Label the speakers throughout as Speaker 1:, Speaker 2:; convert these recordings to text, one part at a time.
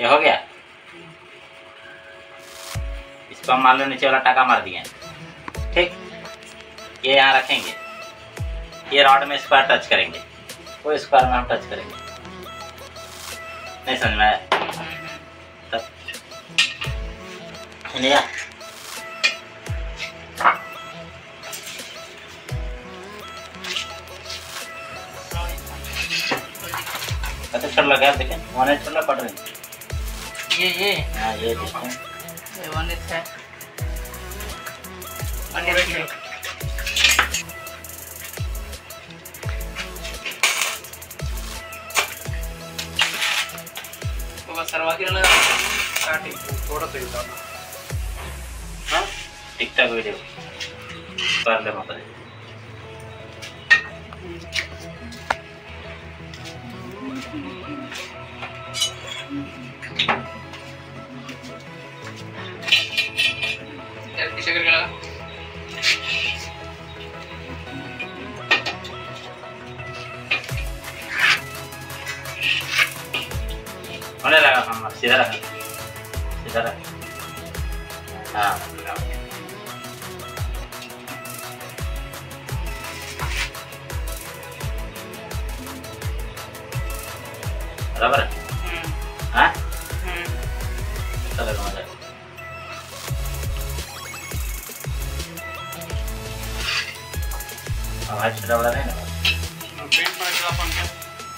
Speaker 1: ये हो गया? इस पर मान लो नीचे वाला टाका मार दिया। ठीक? ये यहाँ रखेंगे। ये रॉड में स्क्वायर टच करेंगे। वो स्क्वायर में हम टच करेंगे। नहीं समझ में आया? तब। लिया? छोड़ लगा देखें। वन एट छोड़ पड़ रही
Speaker 2: ये ये।
Speaker 1: हाँ ये देखें।
Speaker 2: ये वन है। वन एट है। तो के लगा। काटी थोड़ा तो इधर sila
Speaker 1: lagi
Speaker 2: sejadah
Speaker 1: lagi nah ada Hmm. Hah? Hmm. Kita lagi
Speaker 2: mana? Apa sudah
Speaker 1: pada?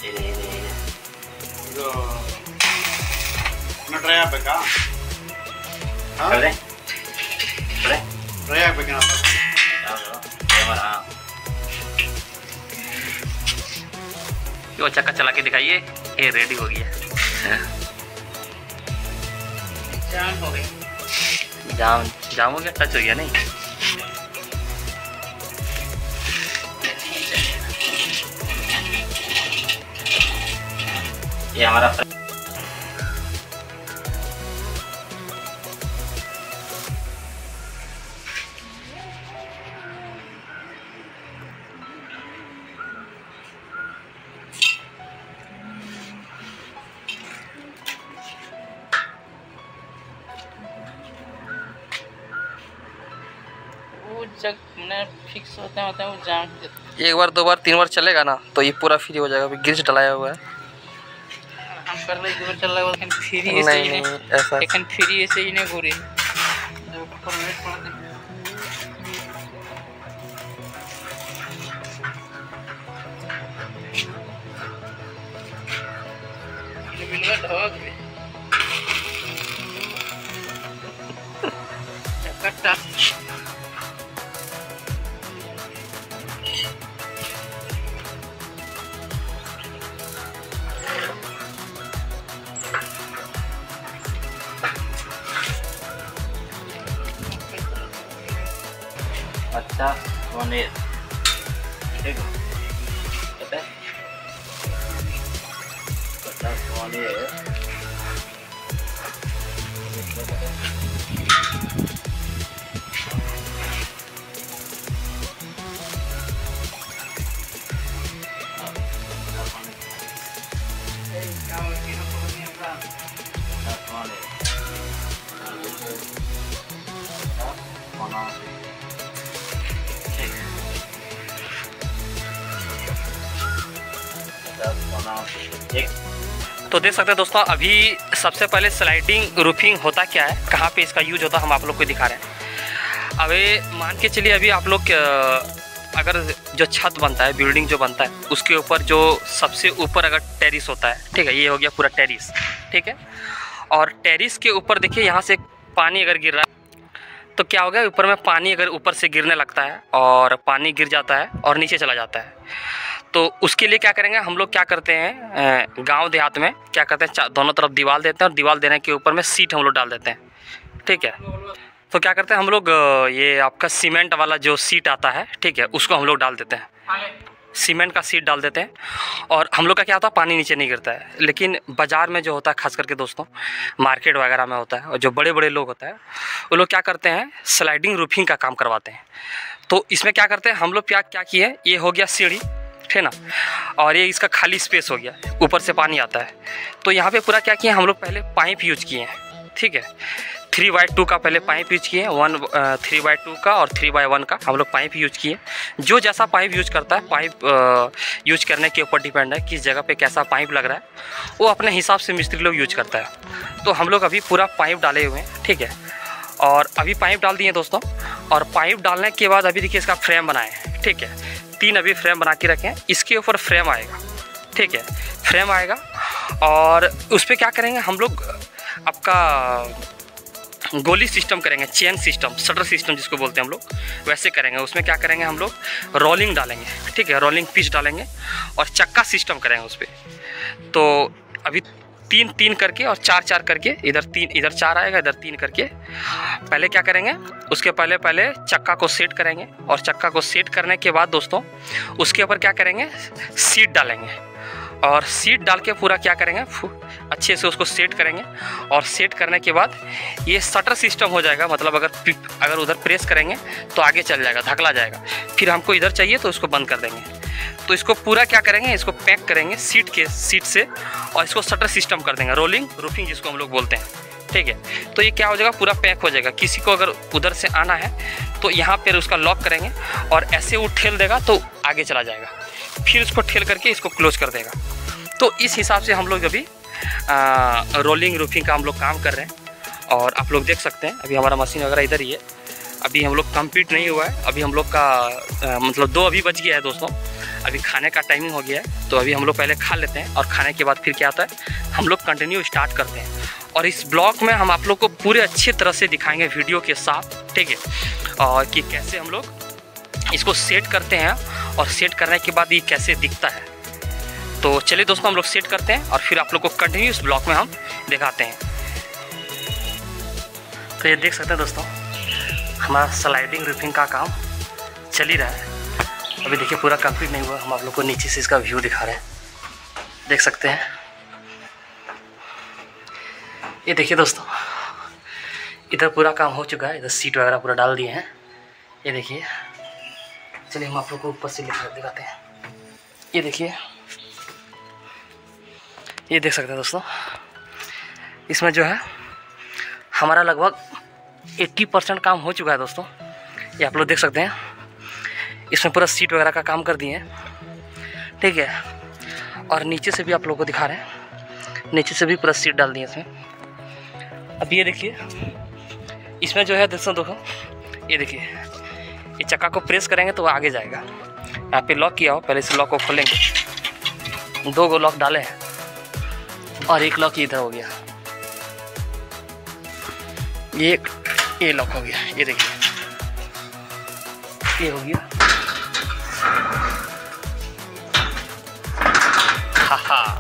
Speaker 1: Ini ini
Speaker 2: ini. ಇನ್ನೂ ಡ್ರೈ ಆಗ್ಬೇಕಾ
Speaker 1: कर दे कर दे
Speaker 2: ಡ್ರೈ ಆಗ್ಬೇಕೇನಪ್ಪ
Speaker 1: जाओ जाओ कैमरा हाँ
Speaker 3: यो चक्का चला के दिखाइए ये रेडी हो गया
Speaker 2: ಜಾಮ್ हो गई
Speaker 3: जाम जाम हो गया टच हो गया नहीं
Speaker 1: ये हमारा
Speaker 2: फिक्स होते होते वो जाम हो जाता
Speaker 3: एक बार दो बार तीन बार चलेगा ना तो ये पूरा फ्री हो जाएगा अभी ग्रिज डलाया हुआ है।
Speaker 2: हम कर रहे दूर चल रहा है फ्री ऐसे ही
Speaker 3: नहीं ऐसा
Speaker 2: लेकिन फ्री ऐसे ही नहीं घूरे जो ऊपर
Speaker 1: on it. There you go. Okay. Put that on it.
Speaker 3: तो देख सकते हैं दोस्तों, अभी सबसे पहले स्लाइडिंग रूफिंग होता क्या है? कहाँ पे इसका यूज़ होता है हम आप लोग को दिखा रहे हैं। अभी मान के चलिए अभी आप लोग अगर जो छत बनता है बिल्डिंग जो बनता है, उसके ऊपर जो सबसे ऊपर अगर टेरिस होता है, ठीक है, ये हो गया पूरा टेरिस ठीक है? और टेरिस के ऊपर देखिए, यहाँ से पानी अगर गिर रहा है तो क्या हो गया, ऊपर में पानी अगर ऊपर से गिरने लगता है, और पानी गिर जाता है, और नीचे चला जाता है। तो उसके लिए क्या करेंगे? हम लोग क्या करते हैं गाँव देहात में क्या करते हैं दोनों तरफ़ दीवार देते हैं और दीवार देने के ऊपर में सीट हम लोग डाल देते हैं। ठीक है? तो क्या करते हैं, हम लोग ये आपका सीमेंट वाला जो सीट आता है, ठीक है, उसको हम लोग डाल देते हैं। सीमेंट का सीट डाल देते हैं और हम लोग का क्या होता है, पानी नीचे नहीं गिरता है। लेकिन बाज़ार में जो होता है खास करके दोस्तों, मार्केट वगैरह में होता है और जो बड़े बड़े लोग होता है, वो लोग क्या करते हैं स्लाइडिंग रूफिंग का काम करवाते हैं। तो इसमें क्या करते हैं, हम लोग क्या क्या किए, ये हो गया सीढ़ी। है ना? और ये इसका खाली स्पेस हो गया। ऊपर से पानी आता है। तो यहाँ पे पूरा क्या किए हम लोग पहले पाइप यूज़ किए हैं। ठीक है? थ्री बाई टू का पहले पाइप यूज़ किए वन थ्री बाई टू का और थ्री बाई वन का हम लोग पाइप यूज़ किए जो जैसा पाइप यूज़ करता है, पाइप यूज़ करने के ऊपर डिपेंड है किस जगह पे कैसा पाइप लग रहा है। वो अपने हिसाब से मिस्त्री लोग यूज़ करता है। तो हम लोग अभी पूरा पाइप डाले हुए हैं। ठीक है? और अभी पाइप डाल दिए दोस्तों। और पाइप डालने के बाद अभी देखिए इसका फ्रेम बनाए ठीक है? तीन अभी फ्रेम बना के रखे इसके ऊपर फ्रेम आएगा। ठीक है, फ्रेम आएगा और उस पर क्या करेंगे, हम लोग आपका गोली सिस्टम करेंगे, चेन सिस्टम, शटर सिस्टम जिसको बोलते हैं हम लोग, वैसे करेंगे। उसमें क्या करेंगे, हम लोग रोलिंग डालेंगे। ठीक है, रोलिंग पिच डालेंगे और चक्का सिस्टम करेंगे उस पर तो अभी तीन तीन करके और चार चार करके, इधर तीन, इधर चार आएगा, इधर तीन करके। पहले क्या करेंगे? उसके पहले पहले चक्का को सेट करेंगे और चक्का को सेट करने के बाद दोस्तों, उसके ऊपर क्या करेंगे? सीट डालेंगे। और सीट डाल के पूरा क्या करेंगे? अच्छे से उसको सेट करेंगे और सेट करने के बाद ये शटर सिस्टम हो जाएगा। मतलब अगर अगर उधर प्रेस करेंगे तो आगे चल जाएगा, धकला जाएगा। फिर हमको इधर चाहिए तो उसको बंद कर देंगे। तो इसको पूरा क्या करेंगे? इसको पैक करेंगे सीट के सीट से और इसको शटर सिस्टम कर देंगे रोलिंग रूफिंग जिसको हम लोग बोलते हैं। ठीक है? तो ये क्या हो जाएगा? पूरा पैक हो जाएगा। किसी को अगर उधर से आना है तो यहाँ पर उसका लॉक करेंगे और ऐसे वो ठेल देगा तो आगे चला जाएगा। फिर उसको ठेल करके इसको क्लोज कर देगा। तो इस हिसाब से हम लोग अभी आ, रोलिंग रूफिंग का हम लोग काम कर रहे हैं और आप लोग देख सकते हैं अभी हमारा मशीन वगैरह इधर ही है। अभी हम लोग कंप्लीट नहीं हुआ है। अभी हम लोग का आ, मतलब दो अभी बच गया है दोस्तों। अभी खाने का टाइमिंग हो गया है तो अभी हम लोग पहले खा लेते हैं और खाने के बाद फिर क्या आता है, हम लोग कंटिन्यू स्टार्ट करते हैं। और इस ब्लॉग में हम आप लोग को पूरे अच्छे तरह से दिखाएँगे वीडियो के साथ, ठीक है? और कि कैसे हम लोग इसको सेट करते हैं और सेट करने के बाद ये कैसे दिखता है। तो चलिए दोस्तों, हम लोग सेट करते हैं और फिर आप लोग को कंटिन्यू इस ब्लॉक में हम दिखाते हैं। तो ये देख सकते हैं दोस्तों, हमारा स्लाइडिंग रूफिंग का काम चल ही रहा है। अभी देखिए पूरा कंप्लीट नहीं हुआ। हम आप लोग को नीचे से इसका व्यू दिखा रहे हैं। देख सकते हैं। ये देखिए दोस्तों, इधर पूरा काम हो चुका है। इधर सीट वगैरह पूरा डाल दिए हैं। ये देखिए। चलिए हम आप लोग को ऊपर से लेकर दिखाते हैं। ये देखिए। ये देख सकते हैं दोस्तों। इसमें जो है, हमारा लगभग 80 परसेंट काम हो चुका है दोस्तों। ये आप लोग देख सकते हैं। इसमें पूरा सीट वगैरह का काम कर दिए हैं। ठीक है। और नीचे से भी आप लोगों को दिखा रहे हैं। नीचे से भी पूरा सीट डाल दिए इसमें। अब ये देखिए, इसमें जो है दोस्तों देखो, ये देखिए, ये चक्का को प्रेस करेंगे तो वो आगे जाएगा। यहाँ पे लॉक किया हो, पहले इस लॉक को खोलेंगे। दो गो लॉक डाले हैं। और एक लॉक इधर हो गया। ये ये लॉक हो गया। ये देखिए। ये हो गया। हा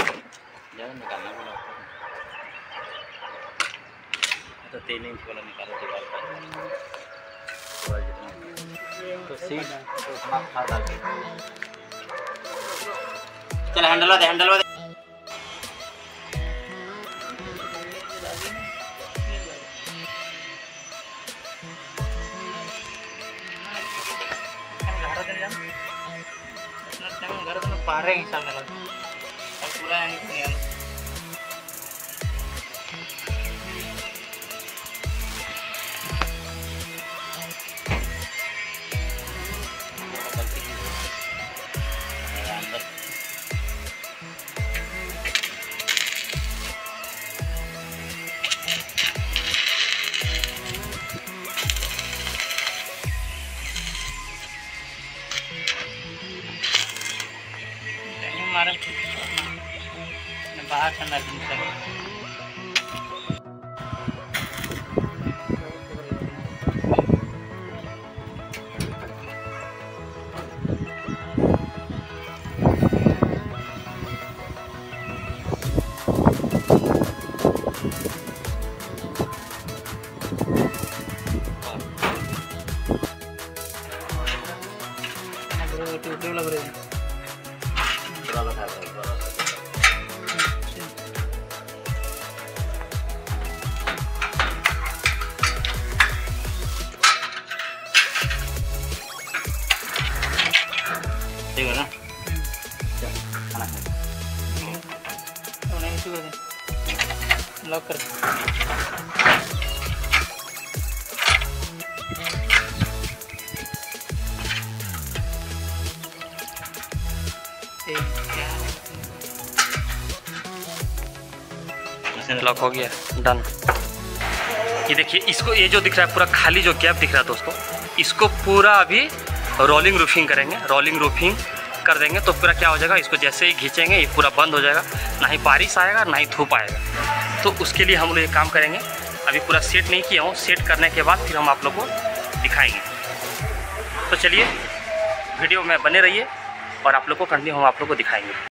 Speaker 1: निकालना बोला तो तीन इंच वाला निकालो दीवार पर तो सीट तो उतना था डाल चल हैंडल दे हैंडल दे।
Speaker 2: बाहर हिसाब में लगा नहीं मारे बाहर ठंडा दिन लॉक कर।
Speaker 3: लॉक हो गया। डन ये देखिए इसको ये जो दिख रहा है पूरा खाली जो गैप दिख रहा है दोस्तों इसको पूरा अभी रोलिंग रूफिंग करेंगे। रोलिंग रूफिंग कर देंगे तो पूरा क्या हो जाएगा? इसको जैसे ही खींचेंगे, ये पूरा बंद हो जाएगा। ना ही बारिश आएगा, ना ही धूप आएगा। तो उसके लिए हम लोग ये काम करेंगे। अभी पूरा सेट नहीं किया हूँ। सेट करने के बाद फिर हम आप लोग को दिखाएँगे। तो चलिए, वीडियो में बने रहिए और आप लोग को कंटिन्यू हम आप लोग को दिखाएँगे।